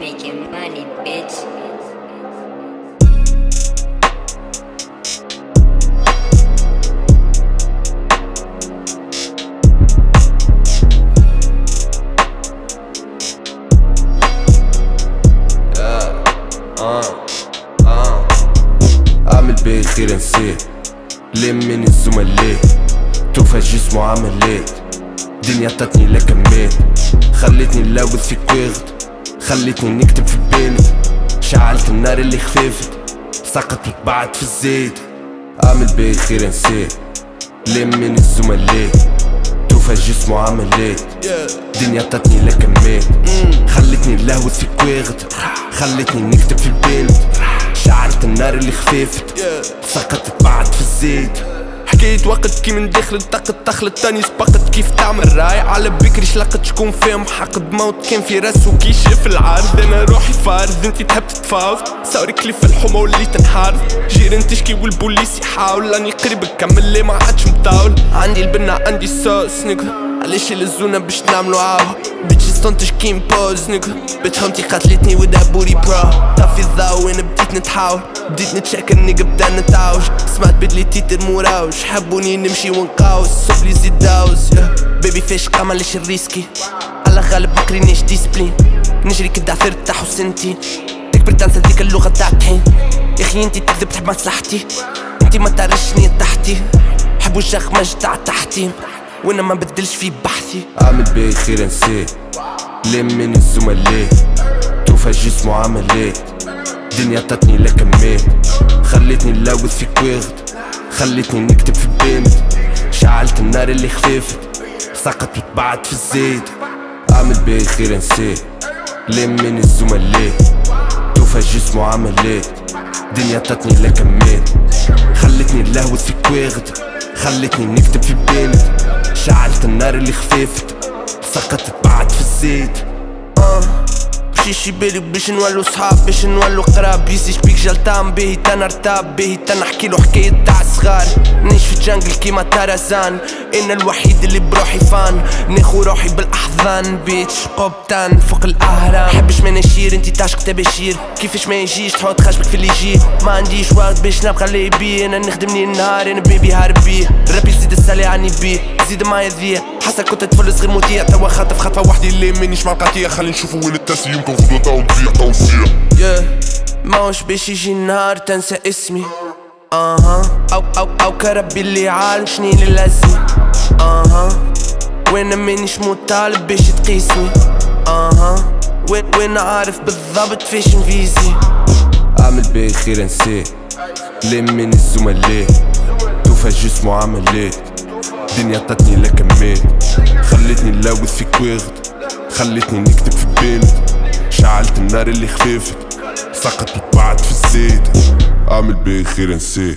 making money, bitch. اعمل بيه خير نسيه لم من الزملاء توفى جسمه عملات دنيا عطتني لا كمات خلتني نلاوذ في كواغد خلتني نكتب في البينت شعلت النار اللي خفافت سقطت بعد في الزيت. اعمل بيه خير نسيه لم من الزملاء. توفى جسمه عملات دنيا عطتني لا كمات خلتني نلاوذ في كواغد خلتني نكتب في البينت شعلت النار اللي خفافت سقطت بعد في الزيت. حكاية وقت كي من داخل الطاقة دخلت تاني سبقت كيف تعمل راي على بكري؟ شلقت شكون فيهم؟ حقد موت كان في راسو كي شاف العارض أنا روحي فارض أنتي تحب تتفاوض. صاري كليف الحمى وليت نحارب جيران تشكي والبوليس يحاول. راني قريب نكمل لي ما عادش مطاول. عندي البنة عندي الصوص نقدر. علاش يلزونا باش نعملو عاو بيتش تنتج كيم بوز نيكو بتهمتي قتلتني ودا بوري برو طفي الضو وأنا بديت نتحاول بديت نتشاكر نيجا بدا نتعوج سمعت بدلي تيتر مراوج حبوني نمشي ونقاوس صبلي زيد داوز. بيبي فيش قام ليش الريسكي. على غالب مكرينيش ديسبلين. نجري كدا عثرت تحو سنتين كبرت انسى ديك اللغة تاع الطحين يا أخي أنتي تكذب تحب مصلحتي أنتي ما تعرفني تحتي. حب وجهك مجد تاع وأنا ما بدلش في بحثي. اعمل بيه خير نسيه لم من الزملاء توفى جسمه عملات دنيا عطتني لا كمات خلتني نلاوذ في كواغد خلتني نكتب في البنت شعلت النار اللي خفافت سقطت بعد في الزيت. اعمل بيه خير نسيه لم من الزملاء توفى جسمه عملات دنيا عطتني لا كمات خلتني نلاوذ في كواغد خلتني نكتب في شعلت النار اللي خفافت سقطت بعد في الزيت. مشي شي بالي باش نولو صحاب باش نولو قراب. يزي شبيك جلطان بيه تنرتاب بيه تنحكيلو حكاية تاع صغار. نعيش في جنجل كيما تارزان أنا الوحيد اللي بروحي فان. ناخو روحي بالأحضان. بيتش قبطان فوق الأهرام. حبش ما نشير انتي تعشق تبشير كيفاش ما يجيش تحط خشبك في اللي يجي ما عنديش وقت باش نبقى اللي بيه أنا نخدمني النهار أنا بيبي هارب بيه ربي زيد السالي عني بيه. زيد ما يذيع حسن كنت طفل صغير مطيع توا خاطف خطوة وحدي اللي مانيش مع القطيع خلي نشوفوا وين التاسي يمكن غدوة تو تضيع توصية yeah. ماهوش باش يجي النهار تنسى اسمي. أها. أو أو أو كربي اللي عالم شنين اللازمي أها. وأنا مانيش مطالب باش تقيسني. أها. وين وين عارف بالضبط فيش نفيزي. أعمل بيه خير نسيه لم من الزملاء؟ توفى جسمه عملات دنيا عطتني لا كمات خلتني نلاوذ في كواغد خلتني نكتب في البنت شعلت النار اللي خفافت سقطت بعد في الزيت. اعمل بيه خير نسيه